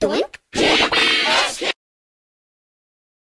Doink.